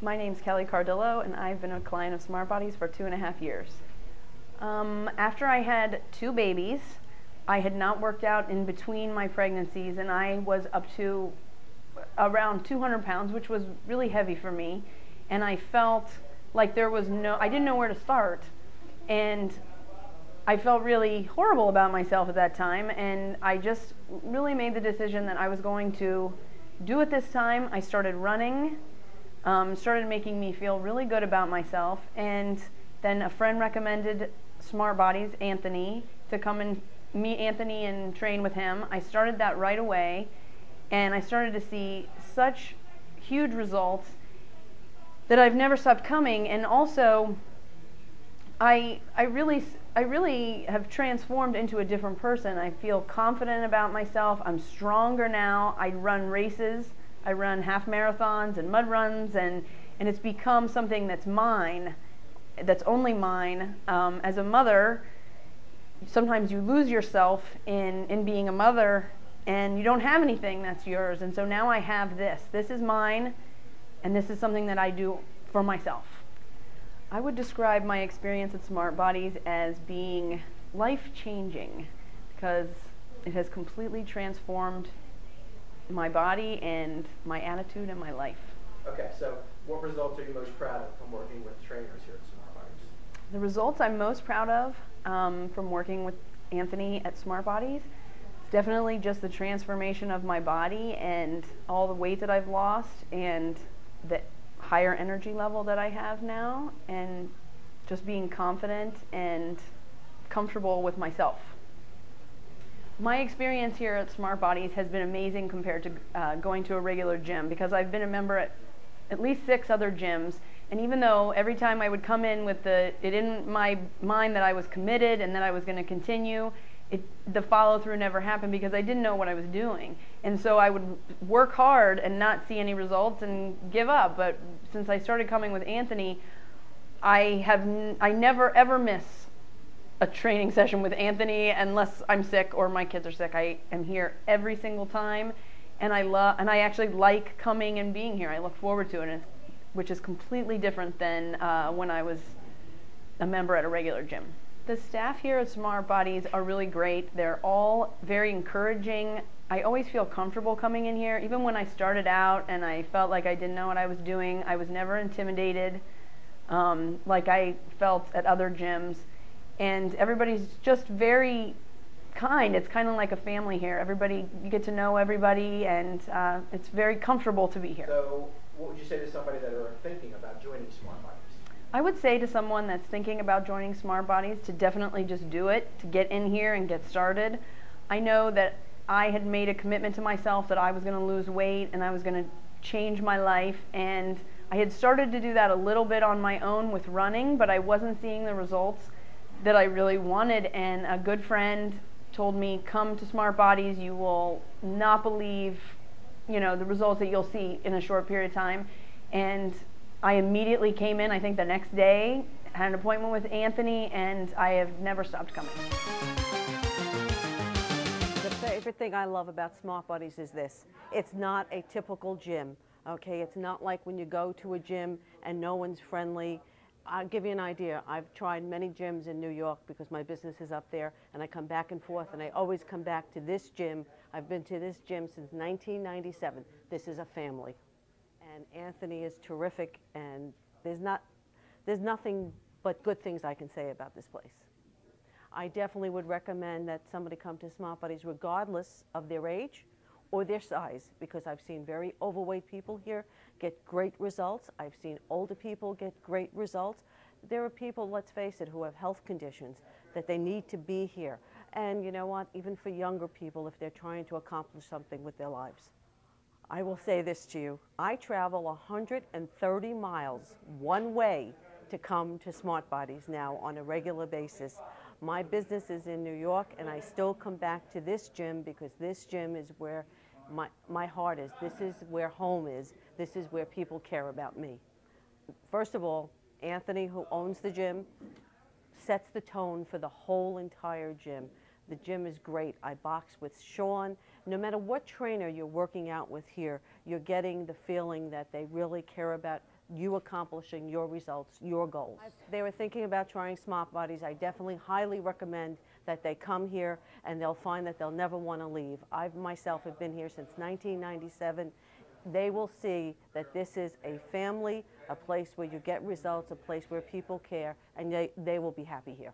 My name's Kelly Cardillo, and I've been a client of Smart Bodies for two and a half years. Um, after I had two babies, I had not worked out in between my pregnancies, and I was up to around 200 pounds, which was really heavy for me. And I felt like there was no, I didn't know where to start. And I felt really horrible about myself at that time. And I just really made the decision that I was going to do it this time. I started running, um, started making me feel really good about myself. And then a friend recommended Smart Bodies, Anthony, to come and meet Anthony and train with him. I started that right away and I started to see such huge results that I've never stopped coming and also I I really I really have transformed into a different person. I feel confident about myself. I'm stronger now. I run races. I run half marathons and mud runs and and it's become something that's mine that's only mine um, as a mother sometimes you lose yourself in in being a mother and you don't have anything that's yours. And so now I have this. This is mine, and this is something that I do for myself. I would describe my experience at Smart Bodies as being life changing because it has completely transformed my body and my attitude and my life. Okay, so what results are you most proud of from working with trainers here at Smart Bodies? The results I'm most proud of um, from working with Anthony at Smart Bodies is definitely just the transformation of my body and all the weight that I've lost and the higher energy level that I have now and just being confident and comfortable with myself. My experience here at Smart Bodies has been amazing compared to uh, going to a regular gym because I've been a member at at least six other gyms and even though every time I would come in with the it in my mind that I was committed and that I was going to continue it, the follow through never happened because I didn't know what I was doing. And so I would work hard and not see any results and give up. But since I started coming with Anthony, I have n- I never ever miss a training session with Anthony unless I'm sick or my kids are sick. I am here every single time and I love and I actually like coming and being here. I look forward to it, which is completely different than uh, when I was a member at a regular gym. The staff here at Smart Bodies are really great. They're all very encouraging. I always feel comfortable coming in here. Even when I started out and I felt like I didn't know what I was doing, I was never intimidated um, like I felt at other gyms. And everybody's just very kind. It's kind of like a family here. Everybody, you get to know everybody, and uh, it's very comfortable to be here. So, what would you say to somebody that are thinking about joining Smart Bodies? I would say to someone that's thinking about joining Smart Bodies to definitely just do it, to get in here and get started. I know that I had made a commitment to myself that I was going to lose weight and I was going to change my life and I had started to do that a little bit on my own with running, but I wasn't seeing the results that I really wanted and a good friend told me come to Smart Bodies, you will not believe, you know, the results that you'll see in a short period of time and I immediately came in, I think the next day, had an appointment with Anthony, and I have never stopped coming. The favorite thing I love about Smart Bodies is this. It's not a typical gym, okay? It's not like when you go to a gym and no one's friendly. I'll give you an idea. I've tried many gyms in New York because my business is up there, and I come back and forth, and I always come back to this gym. I've been to this gym since 1997. This is a family and Anthony is terrific, and there's not, there's nothing but good things I can say about this place. I definitely would recommend that somebody come to Smart Bodies regardless of their age or their size because I've seen very overweight people here get great results. I've seen older people get great results. There are people, let's face it, who have health conditions that they need to be here. And you know what, even for younger people, if they're trying to accomplish something with their lives. I will say this to you. I travel 130 miles one way to come to Smart Bodies now on a regular basis. My business is in New York and I still come back to this gym because this gym is where my, my heart is. This is where home is. This is where people care about me. First of all, Anthony, who owns the gym, sets the tone for the whole entire gym. The gym is great. I box with Sean. No matter what trainer you're working out with here, you're getting the feeling that they really care about you accomplishing your results, your goals. They were thinking about trying Smart Bodies. I definitely highly recommend that they come here and they'll find that they'll never want to leave. I myself have been here since 1997. They will see that this is a family, a place where you get results, a place where people care, and they, they will be happy here.